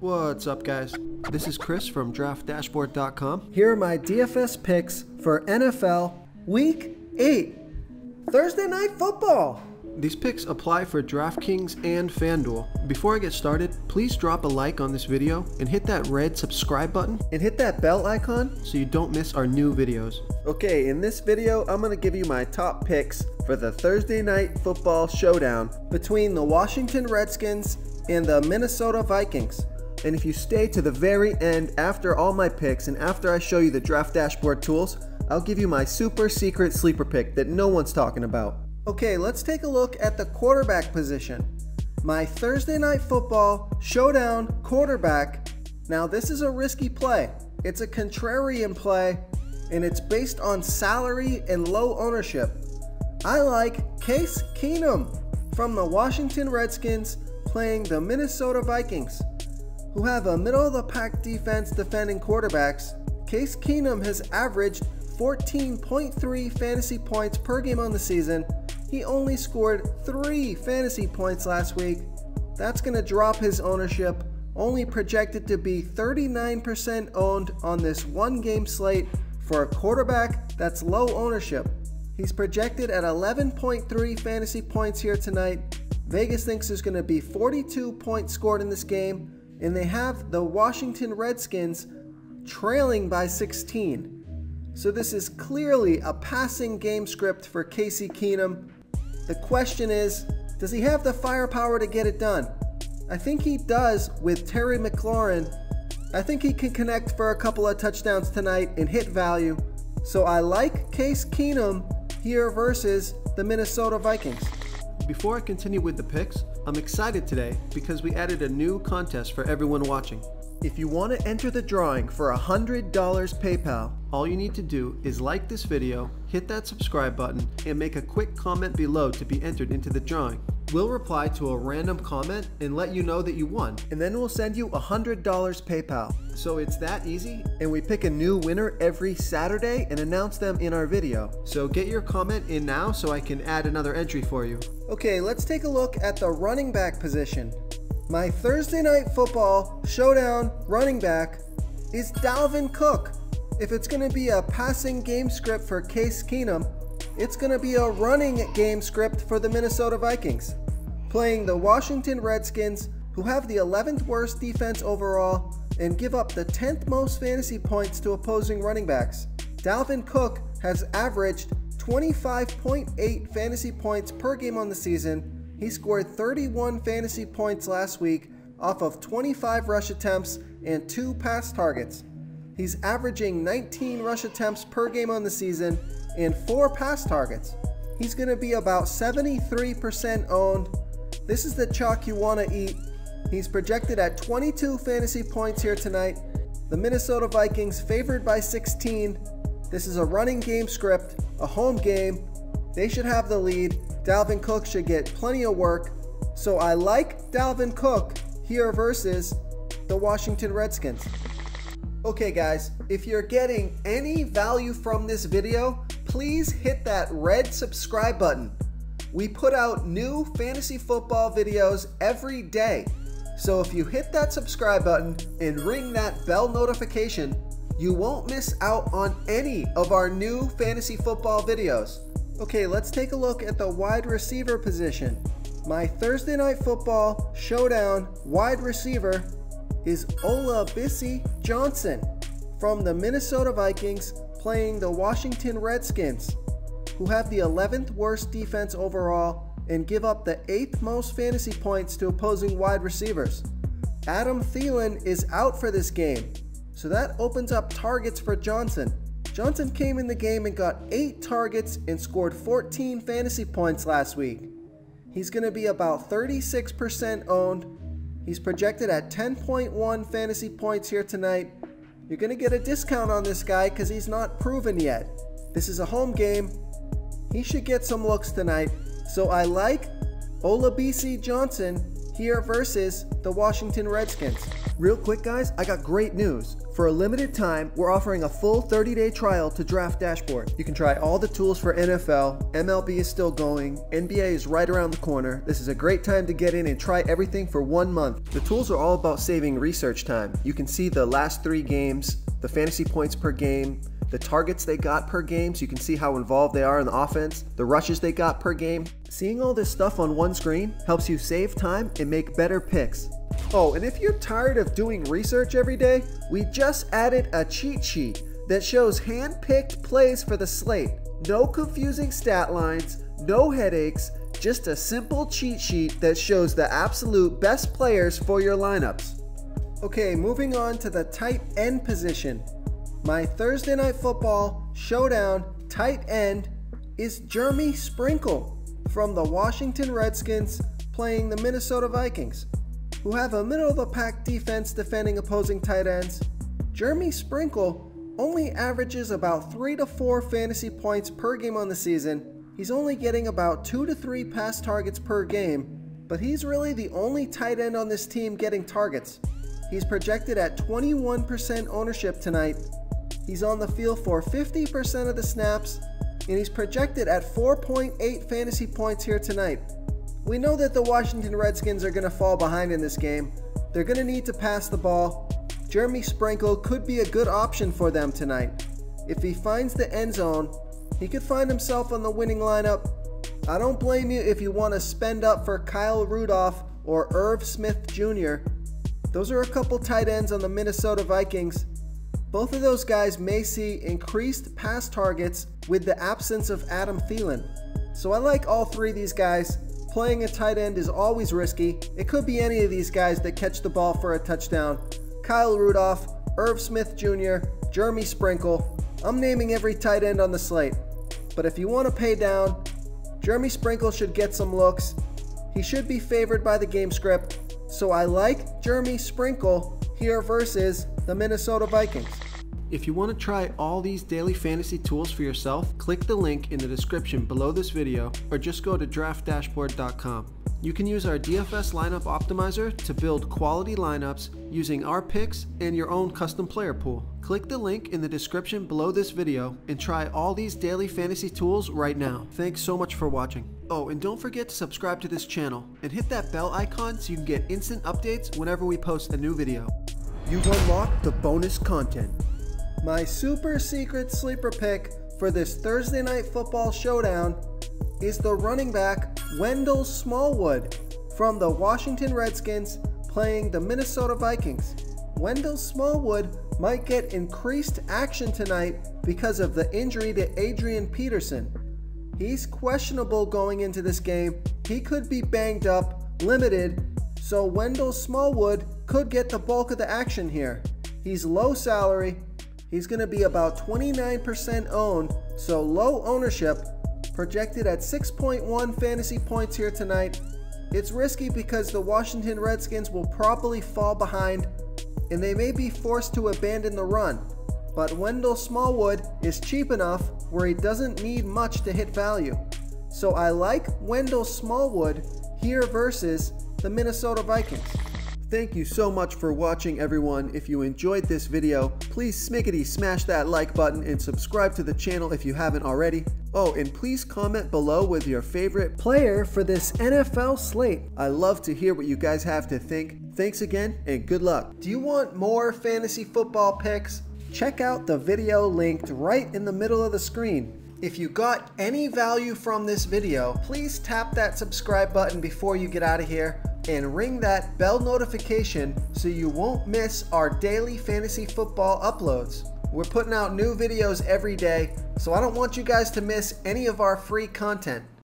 What's up, guys? This is Chris from DraftDashboard.com. Here are my DFS picks for NFL Week 8 Thursday Night Football. These picks apply for DraftKings and FanDuel. Before I get started, please drop a like on this video and hit that red subscribe button And hit that bell icon. so you don't miss our new videos. Okay, in this video, I'm going to give you my top picks for the Thursday Night Football showdown between the Washington Redskins and the Minnesota Vikings. And if you stay to the very end after all my picks and after I show you the draft dashboard tools, I'll give you my super secret sleeper pick that no one's talking about. Okay, let's take a look at the quarterback position. My Thursday Night Football showdown quarterback. Now, this is a risky play. It's a contrarian play, and it's based on salary and low ownership. I like Case Keenum from the Washington Redskins playing the Minnesota Vikings, who have a middle of the pack defense defending quarterbacks. Case Keenum has averaged 14.3 fantasy points per game on the season. He only scored 3 fantasy points last week. That's going to drop his ownership, only projected to be 39% owned on this one game slate for a quarterback that's low ownership. He's projected at 11.3 fantasy points here tonight. Vegas thinks there's going to be 42 points scored in this game, and they have the Washington Redskins trailing by 16. So this is clearly a passing game script for Casey Keenum. The question is, does he have the firepower to get it done? I think he does with Terry McLaurin. I think he can connect for a couple of touchdowns tonight and hit value. So I like Case Keenum here versus the Minnesota Vikings. Before I continue with the picks, I'm excited today because we added a new contest for everyone watching. If you want to enter the drawing for $100 PayPal, All you need to do is like this video, hit that subscribe button, and make a quick comment below to be entered into the drawing. We'll reply to a random comment and let you know that you won. and then we'll send you $100 PayPal. So it's that easy. And we pick a new winner every Saturday and announce them in our video. So get your comment in now so I can add another entry for you. Okay, let's take a look at the running back position. My Thursday night football showdown running back is Dalvin Cook. If it's going to be a passing game script for Case Keenum, it's going to be a running game script for the Minnesota Vikings. Playing the Washington Redskins, who have the 11th worst defense overall and give up the 10th most fantasy points to opposing running backs. Dalvin Cook has averaged 25.8 fantasy points per game on the season. He scored 31 fantasy points last week off of 25 rush attempts and 2 pass targets. He's averaging 19 rush attempts per game on the season and 4 pass targets. He's going to be about 73% owned. This is the chalk you want to eat. He's projected at 22 fantasy points here tonight. The Minnesota Vikings favored by 16. This is a running game script, a home game. They should have the lead. Dalvin Cook should get plenty of work. So I like Dalvin Cook here versus the Washington Redskins. Okay guys, if you're getting any value from this video, please hit that red subscribe button. We put out new fantasy football videos every day. So if you hit that subscribe button and ring that bell notification, you won't miss out on any of our new fantasy football videos. Okay, let's take a look at the wide receiver position. My Thursday night football showdown wide receiver is Olabisi Johnson from the Minnesota Vikings playing the Washington Redskins, who have the 11th worst defense overall and give up the 8th most fantasy points to opposing wide receivers. Adam Thielen is out for this game, so that opens up targets for Johnson. Johnson came in the game and got 8 targets and scored 14 fantasy points last week. He's going to be about 36% owned. He's projected at 10.1 fantasy points here tonight. You're going to get a discount on this guy because he's not proven yet. This is a home game. He should get some looks tonight. So I like Ola Olabisi Johnson here versus the Washington Redskins. Real quick, guys, I got great news. For a limited time, we're offering a full 30 day trial to Draft Dashboard. You can try all the tools for NFL, MLB is still going, NBA is right around the corner. This is a great time to get in and try everything for one month. The tools are all about saving research time. You can see the last three games, the fantasy points per game, the targets they got per game so you can see how involved they are in the offense, the rushes they got per game. Seeing all this stuff on one screen helps you save time and make better picks. Oh, and if you're tired of doing research every day, we just added a cheat sheet that shows hand-picked plays for the slate. No confusing stat lines, no headaches, just a simple cheat sheet that shows the absolute best players for your lineups. Okay, moving on to the tight end position. My Thursday night football showdown tight end is Jeremy Sprinkle from the Washington Redskins playing the Minnesota Vikings who have a middle of the pack defense defending opposing tight ends, Jeremy Sprinkle only averages about 3 to 4 fantasy points per game on the season. He's only getting about 2 to 3 pass targets per game, but he's really the only tight end on this team getting targets. He's projected at 21% ownership tonight. He's on the field for 50% of the snaps, and he's projected at 4.8 fantasy points here tonight. We know that the Washington Redskins are going to fall behind in this game. They're going to need to pass the ball. Jeremy Sprinkle could be a good option for them tonight. If he finds the end zone, he could find himself on the winning lineup. I don't blame you if you want to spend up for Kyle Rudolph or Irv Smith Jr. Those are a couple tight ends on the Minnesota Vikings. Both of those guys may see increased pass targets with the absence of Adam Thielen. So I like all three of these guys. Playing a tight end is always risky. It could be any of these guys that catch the ball for a touchdown. Kyle Rudolph, Irv Smith Jr., Jeremy Sprinkle. I'm naming every tight end on the slate. But if you want to pay down, Jeremy Sprinkle should get some looks. He should be favored by the game script. So I like Jeremy Sprinkle here versus the Minnesota Vikings. If you want to try all these daily fantasy tools for yourself, click the link in the description below this video or just go to draftdashboard.com. You can use our DFS lineup optimizer to build quality lineups using our picks and your own custom player pool. Click the link in the description below this video and try all these daily fantasy tools right now. Thanks so much for watching. Oh, and don't forget to subscribe to this channel and hit that bell icon so you can get instant updates whenever we post a new video. You've unlocked the bonus content. My super secret sleeper pick for this Thursday night football showdown is the running back Wendell Smallwood from the Washington Redskins playing the Minnesota Vikings. Wendell Smallwood might get increased action tonight because of the injury to Adrian Peterson. He's questionable going into this game. He could be banged up, limited, so Wendell Smallwood could get the bulk of the action here. He's low salary, He's going to be about 29% owned, so low ownership, projected at 6.1 fantasy points here tonight. It's risky because the Washington Redskins will probably fall behind and they may be forced to abandon the run. But Wendell Smallwood is cheap enough where he doesn't need much to hit value. So I like Wendell Smallwood here versus the Minnesota Vikings. Thank you so much for watching everyone. If you enjoyed this video, please smiggity smash that like button and subscribe to the channel if you haven't already. Oh, and please comment below with your favorite player for this NFL slate. I love to hear what you guys have to think. Thanks again and good luck. Do you want more fantasy football picks? Check out the video linked right in the middle of the screen. If you got any value from this video, please tap that subscribe button before you get out of here and ring that bell notification so you won't miss our daily fantasy football uploads. We're putting out new videos every day, so I don't want you guys to miss any of our free content.